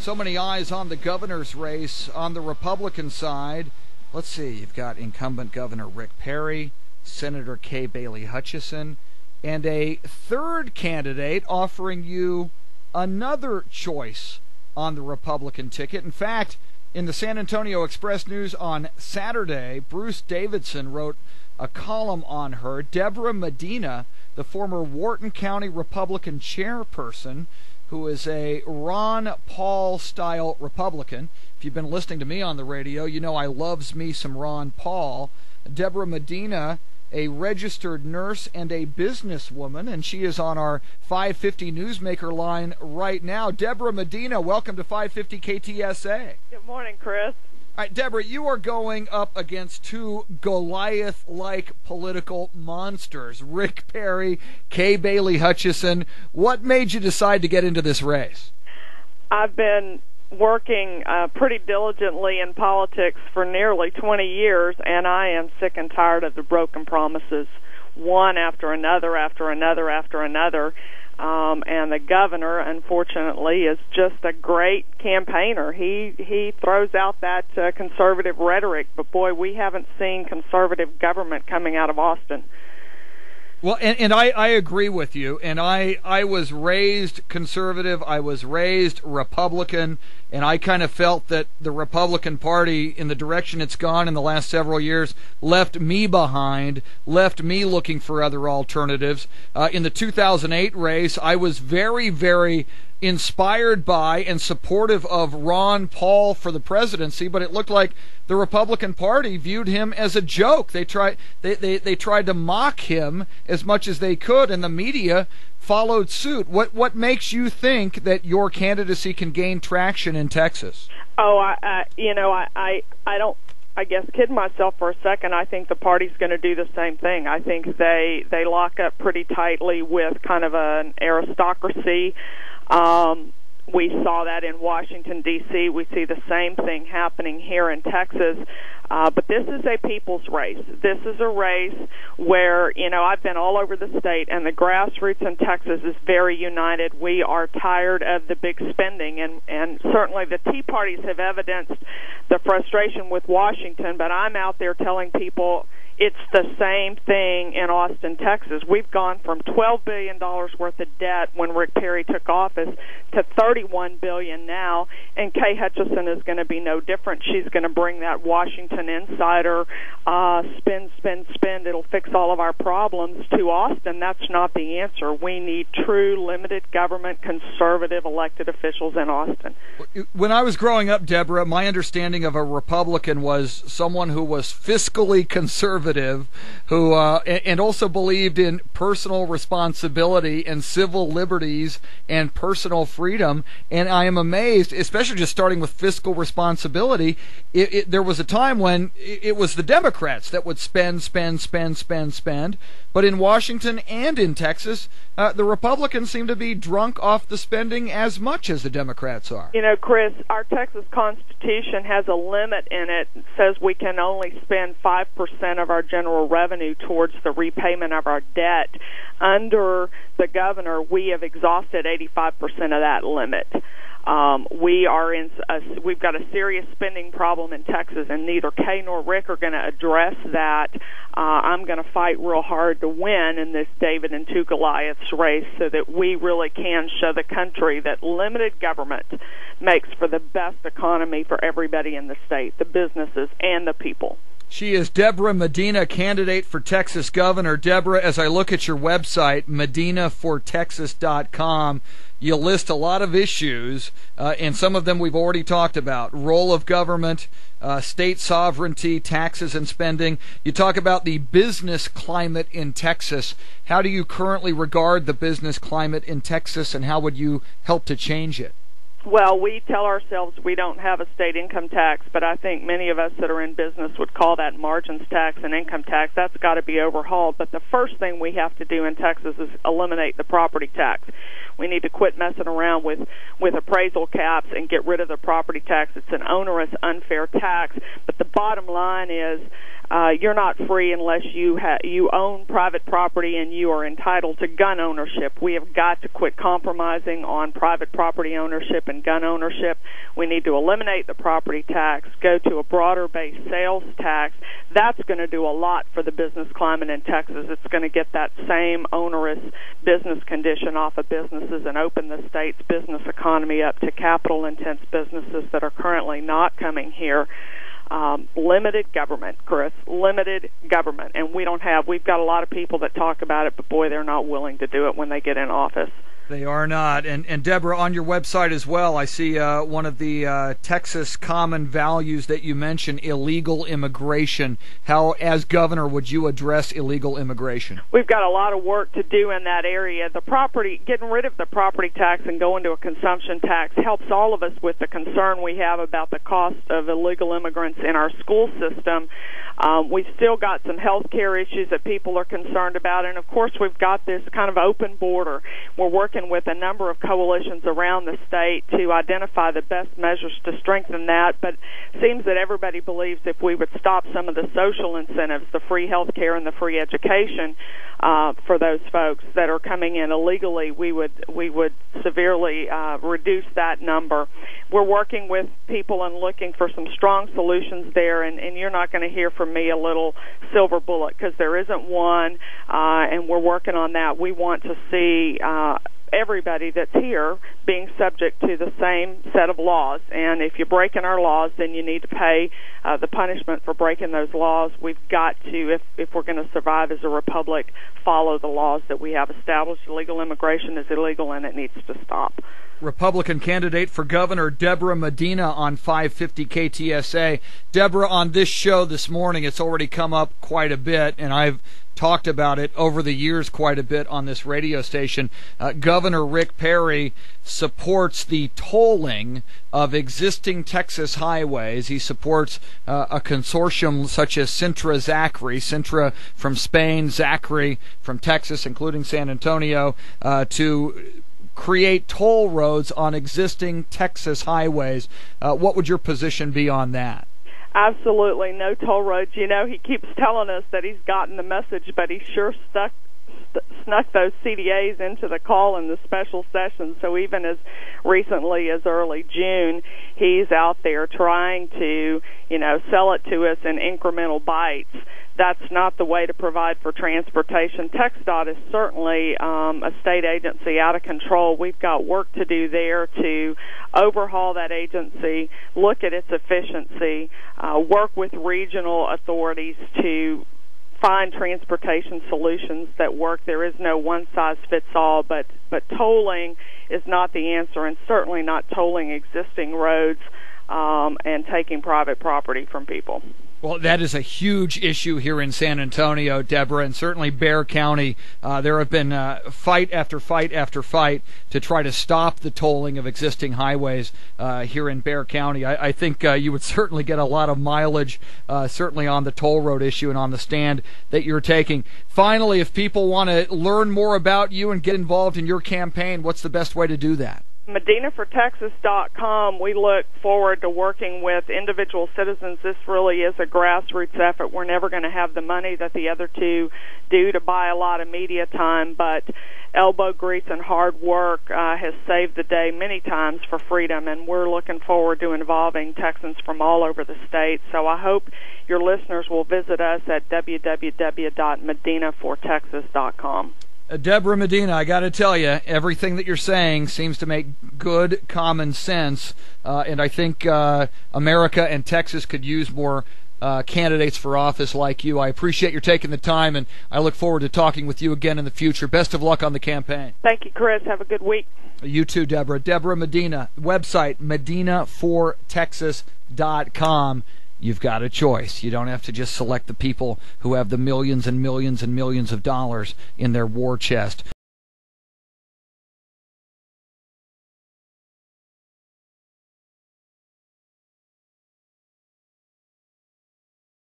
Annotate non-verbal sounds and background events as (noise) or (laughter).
So many eyes on the governor's race on the Republican side. Let's see, you've got incumbent Governor Rick Perry, Senator Kay Bailey Hutchison, and a third candidate offering you another choice on the Republican ticket. In fact, in the San Antonio Express News on Saturday, Bruce Davidson wrote a column on her. Debra Medina, the former Wharton County Republican chairperson, who is a Ron Paul style Republican. If you've been listening to me on the radio, you know I loves me some Ron Paul. Debra Medina, a registered nurse and a businesswoman, and she is on our 550 Newsmaker line right now. Debra Medina, welcome to 550 KTSA. Good morning, Chris. Right, Debra, you are going up against two Goliath like political monsters Rick Perry, Kay Bailey Hutchison. What made you decide to get into this race? I've been working uh, pretty diligently in politics for nearly 20 years, and I am sick and tired of the broken promises, one after another, after another, after another. Um, and the governor, unfortunately, is just a great campaigner. He he throws out that uh, conservative rhetoric, but boy, we haven't seen conservative government coming out of Austin. Well, and, and I, I agree with you. And I, I was raised conservative. I was raised Republican. And I kind of felt that the Republican Party, in the direction it's gone in the last several years, left me behind, left me looking for other alternatives. Uh, in the 2008 race, I was very, very inspired by and supportive of Ron Paul for the presidency, but it looked like the Republican Party viewed him as a joke. They tried they, they, they tried to mock him as much as they could, and the media followed suit. What what makes you think that your candidacy can gain traction in Texas? Oh, I, I you know I, I I don't I guess kid myself for a second. I think the party's going to do the same thing. I think they they lock up pretty tightly with kind of an aristocracy. Um, we saw that in Washington D.C. We see the same thing happening here in Texas. Uh, but this is a people's race. This is a race where, you know, I've been all over the state and the grassroots in Texas is very united. We are tired of the big spending and, and certainly the Tea parties have evidenced the frustration with Washington, but I'm out there telling people it's the same thing in Austin, Texas. We've gone from 12 billion dollars worth of debt when Rick Perry took office to 31 billion now, and Kay Hutchison is going to be no different. She's going to bring that Washington insider uh, spend, spend, spend. It'll fix all of our problems to Austin. That's not the answer. We need true limited government, conservative elected officials in Austin. When I was growing up, Debra, my understanding of a Republican was someone who was fiscally conservative conservative who uh, and also believed in personal responsibility and civil liberties and personal freedom. And I am amazed, especially just starting with fiscal responsibility. It, it, there was a time when it was the Democrats that would spend, spend, spend, spend, spend. But in Washington and in Texas, uh, the Republicans seem to be drunk off the spending as much as the Democrats are. You know, Chris, our Texas Constitution has a limit in it. It says we can only spend 5% of our general revenue towards the repayment of our debt. Under the governor, we have exhausted 85% of that limit. Um, we are in a, we've got a serious spending problem in Texas, and neither Kay nor Rick are going to address that. Uh, I'm going to fight real hard to win in this David and two Goliaths race, so that we really can show the country that limited government makes for the best economy for everybody in the state, the businesses and the people. She is Debra Medina, candidate for Texas governor. Debra, as I look at your website, medinafortexas.com, you list a lot of issues, uh, and some of them we've already talked about role of government, uh, state sovereignty, taxes and spending. You talk about the business climate in Texas. How do you currently regard the business climate in Texas, and how would you help to change it? Well, we tell ourselves we don't have a state income tax, but I think many of us that are in business would call that margins tax and income tax. That's got to be overhauled. But the first thing we have to do in Texas is eliminate the property tax. We need to quit messing around with with appraisal caps and get rid of the property tax. It's an onerous, unfair tax. But the bottom line is uh, you're not free unless you ha- you own private property and you are entitled to gun ownership. We have got to quit compromising on private property ownership and gun ownership. We need to eliminate the property tax, go to a broader based sales tax. That's going to do a lot for the business climate in Texas. It's going to get that same onerous business condition off of businesses and open the state's business economy up to capital intense businesses that are currently not coming here um, limited government, Chris, limited government. And we don't have, we've got a lot of people that talk about it, but boy, they're not willing to do it when they get in office. They are not. And, and Debra, on your website as well, I see uh, one of the uh, Texas common values that you mentioned illegal immigration. How, as governor, would you address illegal immigration? We've got a lot of work to do in that area. The property, getting rid of the property tax and going to a consumption tax helps all of us with the concern we have about the cost of illegal immigrants in our school system. Um, we've still got some health care issues that people are concerned about, and of course, we've got this kind of open border. We're working with a number of coalitions around the state to identify the best measures to strengthen that, but it seems that everybody believes if we would stop some of the social incentives, the free health care and the free education, uh, for those folks that are coming in illegally, we would we would severely uh, reduce that number. We're working with people and looking for some strong solutions there, and, and you're not going to hear from me a little silver bullet because there isn't one, uh, and we're working on that. We want to see. Uh, everybody that's here being subject to the same set of laws. And if you're breaking our laws, then you need to pay uh, the punishment for breaking those laws. We've got to, if, if we're going to survive as a republic, follow the laws that we have established. Illegal immigration is illegal and it needs to stop. Republican candidate for governor Debra Medina on 550 KTSA. Debra, on this show this morning, it's already come up quite a bit, and I've talked about it over the years quite a bit on this radio station. Uh, Governor Rick Perry supports the tolling of existing Texas highways. He supports uh, a consortium such as Cintra Zachry, Cintra from Spain, Zachry from Texas, including San Antonio, uh, to create toll roads on existing Texas highways. Uh, what would your position be on that? Absolutely, no toll roads. You know, he keeps telling us that he's gotten the message, but he sure stuck st- snuck those CDAs into the call in the special session. So even as recently as early June, he's out there trying to, you know, sell it to us in incremental bites that's not the way to provide for transportation. TxDOT is certainly um, a state agency out of control. We've got work to do there to overhaul that agency, look at its efficiency, uh, work with regional authorities to find transportation solutions that work. There is no one size fits all, but but tolling is not the answer, and certainly not tolling existing roads um, and taking private property from people. Well, that is a huge issue here in San Antonio, Debra, and certainly Bexar County. Uh, there have been uh, fight after fight after fight to try to stop the tolling of existing highways uh, here in Bexar County. I, I think uh, you would (laughs) certainly get a lot of mileage, uh, certainly on the toll road issue and on the stand that you're taking. Finally, if people want to learn more about you and get involved in your campaign, what's the best way to do that? MedinaforTexas.com, we look forward to working with individual citizens. This really is a grassroots effort. We're never going to have the money that the other two do to buy a lot of media time, but elbow grease and hard work uh, has saved the day many times for freedom, and we're looking forward to involving Texans from all over the state. So I hope your listeners will visit us at www.medinafortexas.com. Uh, Debra Medina, I got to tell you, everything that you're saying seems to make good common sense, uh, and I think uh, America and Texas could use more uh, candidates for office like you. I appreciate your taking the time, and I look forward to talking with you again in the future. Best of luck on the campaign. Thank you, Chris. Have a good week. You too, Debra. Debra Medina, website medinafortexas.com you've got a choice. You don't have to just select the people who have the millions and millions and millions of dollars in their war chest.